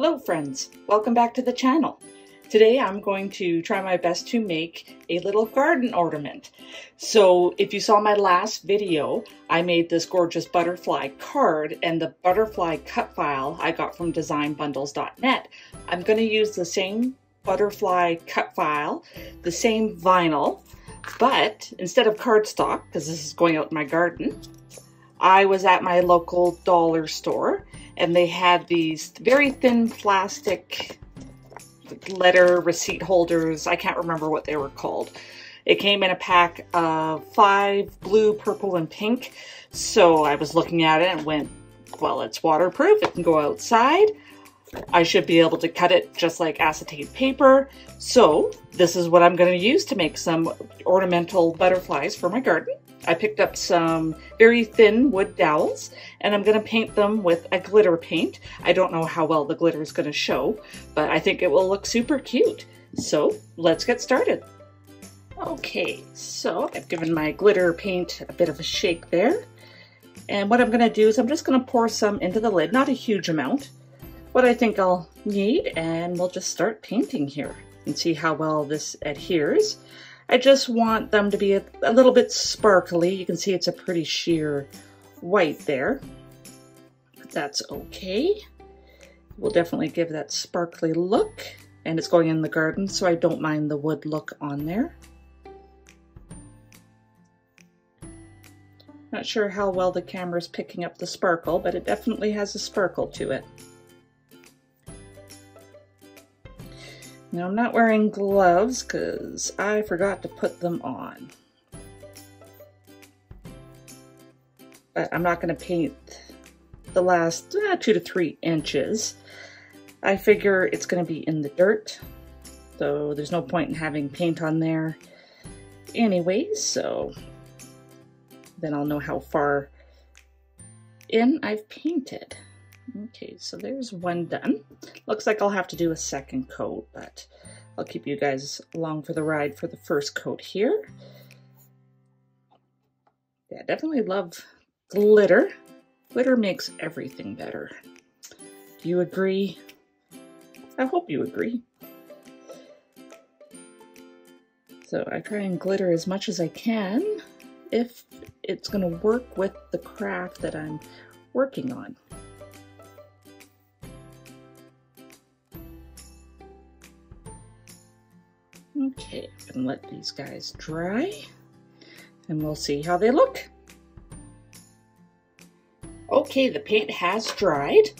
Hello friends, welcome back to the channel. Today I'm going to try my best to make a little garden ornament. So if you saw my last video, I made this gorgeous butterfly card and the butterfly cut file I got from designbundles.net. I'm going to use the same butterfly cut file, the same vinyl, but instead of cardstock, because this is going out in my garden, I was at my local dollar store and they had these very thin plastic letter receipt holders. I can't remember what they were called. It came in a pack of five blue, purple, and pink. So I was looking at it and went, well, it's waterproof. It can go outside. I should be able to cut it just like acetate paper. So this is what I'm going to use to make some ornamental butterflies for my garden. I picked up some very thin wood dowels and I'm going to paint them with a glitter paint. I don't know how well the glitter is going to show, but I think it will look super cute. So let's get started. Okay, so I've given my glitter paint a bit of a shake there. And what I'm going to do is I'm just going to pour some into the lid, not a huge amount, what I think I'll need, and we'll just start painting here and see how well this adheres. I just want them to be a, a little bit sparkly. You can see it's a pretty sheer white there. That's okay. We'll definitely give that sparkly look. And it's going in the garden, so I don't mind the wood look on there. Not sure how well the camera is picking up the sparkle, but it definitely has a sparkle to it. Now I'm not wearing gloves because I forgot to put them on. But I'm not going to paint the last uh, two to three inches. I figure it's going to be in the dirt, so there's no point in having paint on there anyways, so then I'll know how far in I've painted. Okay, so there's one done. Looks like I'll have to do a second coat, but I'll keep you guys along for the ride for the first coat here. Yeah, definitely love glitter. Glitter makes everything better. Do you agree? I hope you agree. So I try and glitter as much as I can if it's going to work with the craft that I'm working on. Okay, gonna let these guys dry and we'll see how they look. Okay, the paint has dried.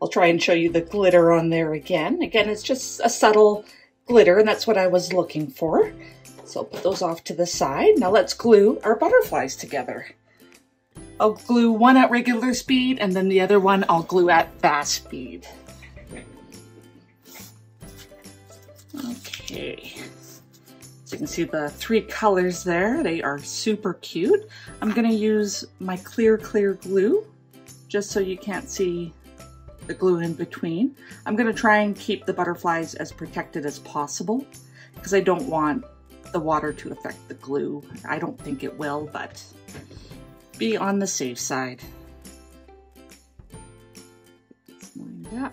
I'll try and show you the glitter on there again. Again, it's just a subtle glitter and that's what I was looking for. So I'll put those off to the side. Now let's glue our butterflies together. I'll glue one at regular speed and then the other one I'll glue at fast speed. Okay. So you can see the three colors there. They are super cute. I'm going to use my clear, clear glue just so you can't see the glue in between. I'm going to try and keep the butterflies as protected as possible because I don't want the water to affect the glue. I don't think it will, but be on the safe side. It's lined up.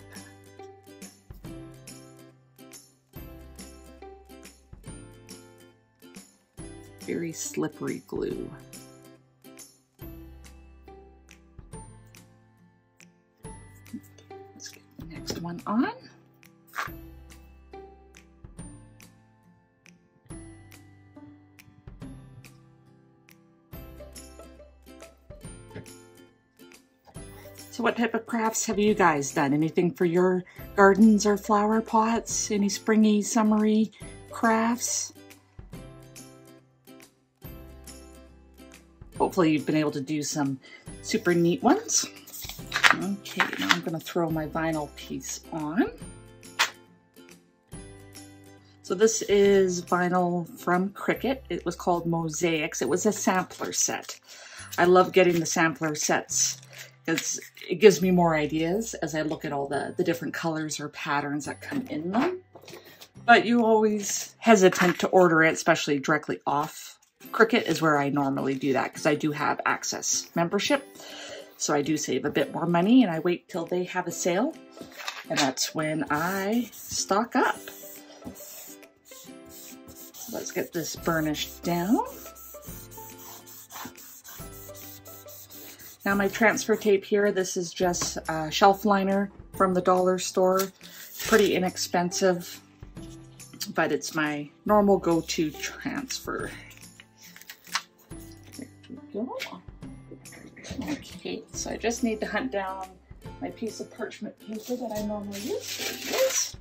Very slippery glue. Let's get the next one on. So what type of crafts have you guys done? Anything for your gardens or flower pots? Any springy, summery crafts? Hopefully you've been able to do some super neat ones. Okay, now I'm gonna throw my vinyl piece on. So this is vinyl from Cricut. It was called Mosaics. It was a sampler set. I love getting the sampler sets because it gives me more ideas as I look at all the, the different colors or patterns that come in them. But you always hesitant to order it, especially directly off Cricut is where I normally do that because I do have access membership. So I do save a bit more money and I wait till they have a sale. And that's when I stock up. Let's get this burnished down. Now my transfer tape here, this is just a shelf liner from the dollar store. Pretty inexpensive, but it's my normal go-to transfer. Okay, so I just need to hunt down my piece of parchment paper that I normally use.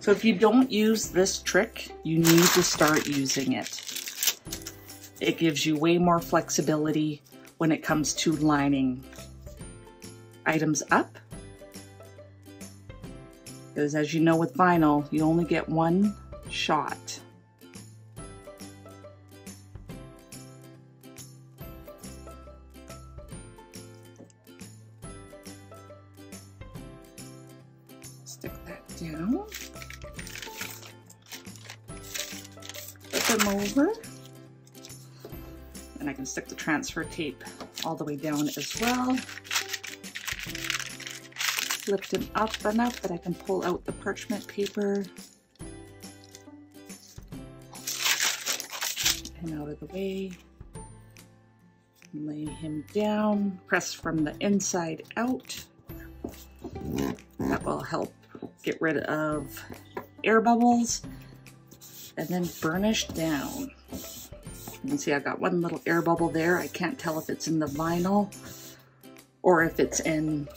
So if you don't use this trick, you need to start using it. It gives you way more flexibility when it comes to lining items up. Because as you know with vinyl, you only get one shot. Stick that down. Flip them over. And I can stick the transfer tape all the way down as well. Lift them up enough that I can pull out the parchment paper. Him out of the way. Lay him down, press from the inside out. That will help get rid of air bubbles and then burnish down. You can see I got one little air bubble there. I can't tell if it's in the vinyl or if it's in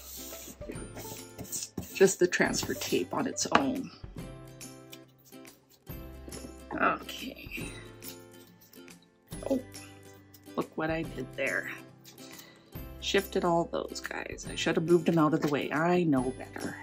just the transfer tape on its own. Okay. Oh, look what I did there. Shifted all those guys. I should have moved them out of the way. I know better.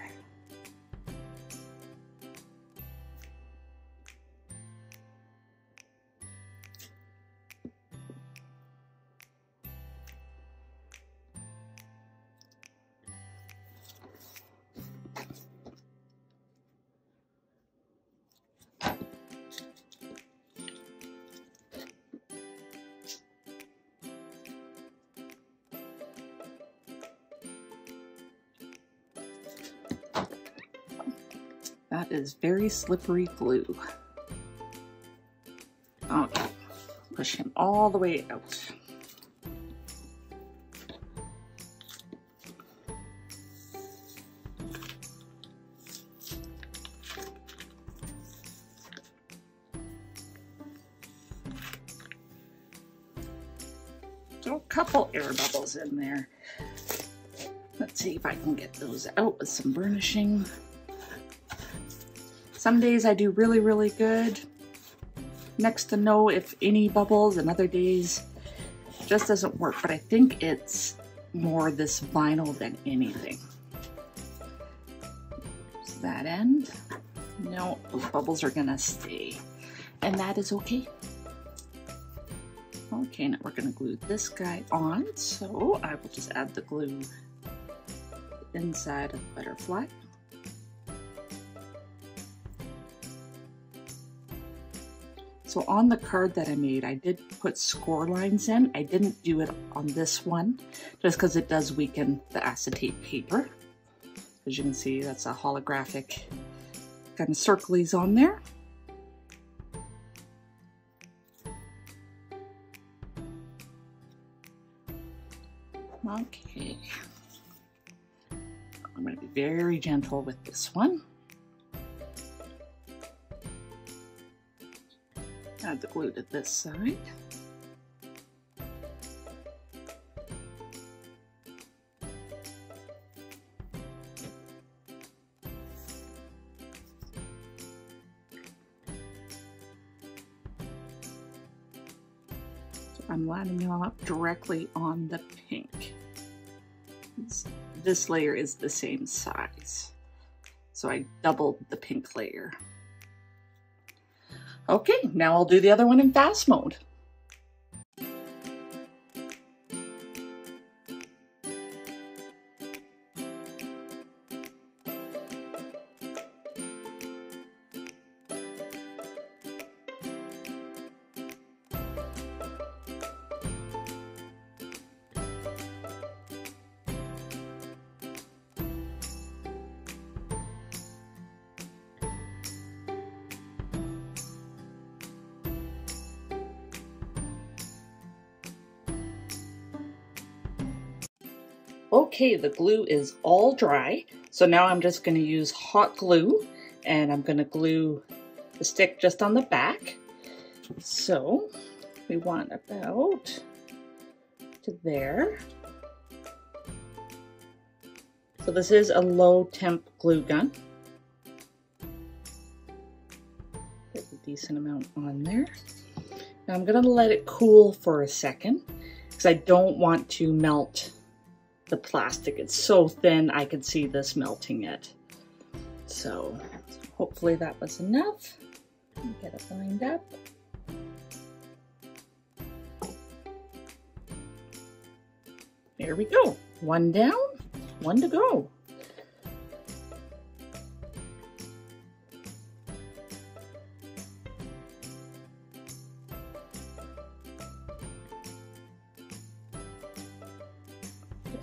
That is very slippery glue. Okay, push him all the way out. A couple air bubbles in there. Let's see if I can get those out with some burnishing. Some days I do really, really good. Next to no, if any bubbles, and other days just doesn't work. But I think it's more this vinyl than anything. There's that end. No, those bubbles are gonna stay. And that is okay. Okay, now we're gonna glue this guy on. So I will just add the glue inside of the butterfly. So on the card that I made, I did put score lines in. I didn't do it on this one, just because it does weaken the acetate paper. As you can see, that's a holographic kind of circlies on there. Okay. I'm going to be very gentle with this one. Add the glue to this side. So I'm lining up directly on the pink. This layer is the same size. So I doubled the pink layer. Okay, now I'll do the other one in fast mode. Okay, the glue is all dry. So now I'm just going to use hot glue and I'm going to glue the stick just on the back. So we want about to there. So this is a low temp glue gun. Get a decent amount on there. Now I'm gonna let it cool for a second because I don't want to melt the plastic. It's so thin I could see this melting it. So hopefully that was enough. Get it lined up. There we go. One down, one to go.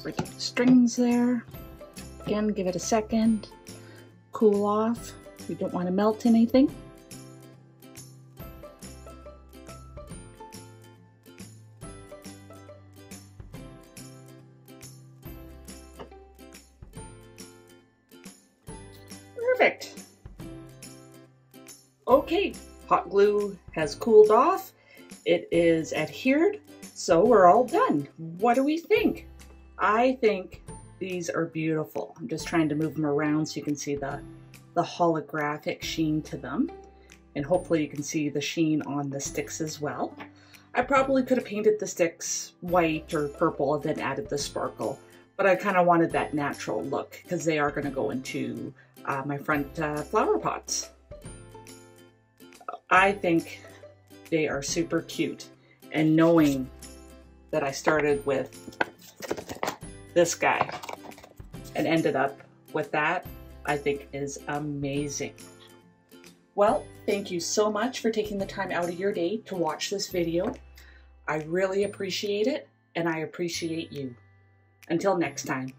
Get the strings there. Again, give it a second. Cool off. We don't want to melt anything. Perfect. Okay, hot glue has cooled off. It is adhered, so we're all done. What do we think? I think these are beautiful. I'm just trying to move them around so you can see the, the holographic sheen to them. And hopefully you can see the sheen on the sticks as well. I probably could have painted the sticks white or purple and then added the sparkle, but I kind of wanted that natural look because they are going to go into uh, my front uh, flower pots. I think they are super cute. And knowing that I started with this guy and ended up with that, I think is amazing. Well, thank you so much for taking the time out of your day to watch this video. I really appreciate it, and I appreciate you. Until next time.